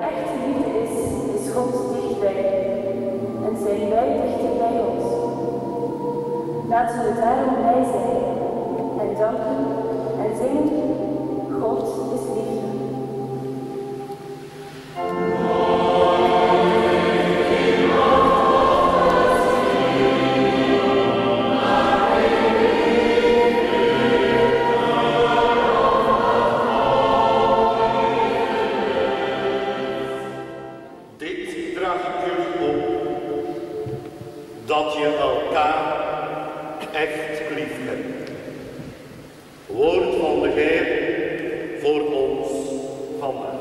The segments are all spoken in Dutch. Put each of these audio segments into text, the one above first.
Echte liefde is, is God dichtbij en zijn wij dichter bij ons. Laten we daarom blij zijn Woord van de Heer voor ons vandaag.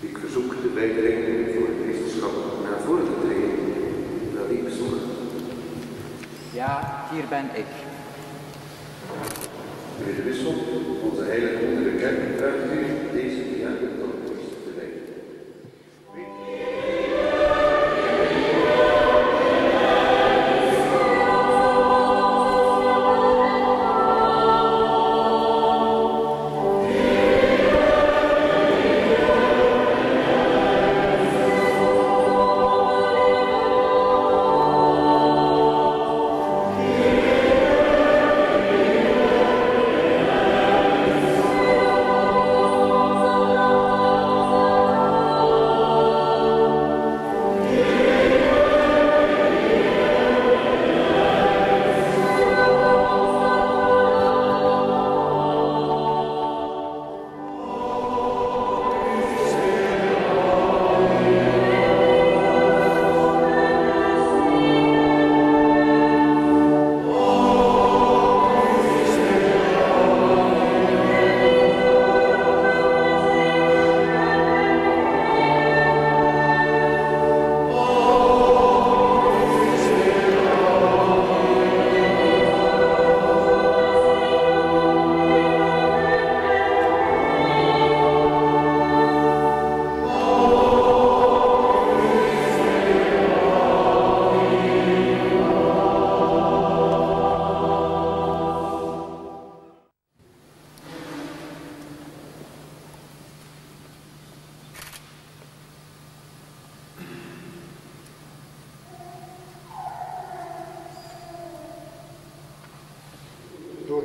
Ik verzoek de bijdrage voor het priesterschap naar voren te treden. Wel ik bezoeken. Ja, hier ben ik. De Bisschop, onze heilige de kerk vraagt u deze diaken tot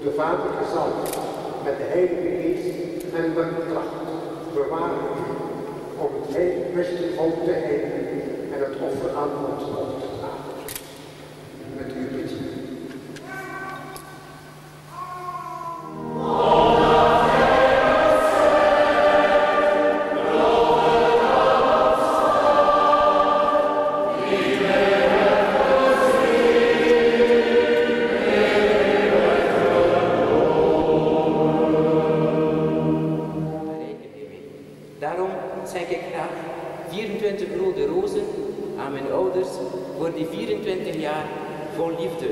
de Vader gezalfd met de Heilige Geest en met kracht, bewaren om het heilig Christus volk te heiligen en het offer aan ons te Daarom schenk ik graag 24 rode rozen aan mijn ouders voor die 24 jaar vol liefde.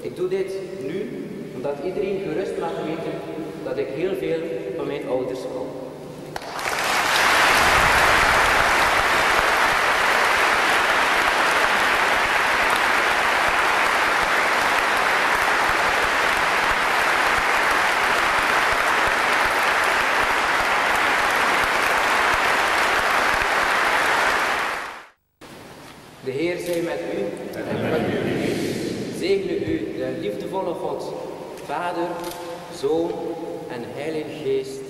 Ik doe dit nu omdat iedereen gerust mag weten dat ik heel veel van mijn ouders hou. De Heer zij met u. En met u. Zegene u, de liefdevolle God, Vader, Zoon en Heilige Geest.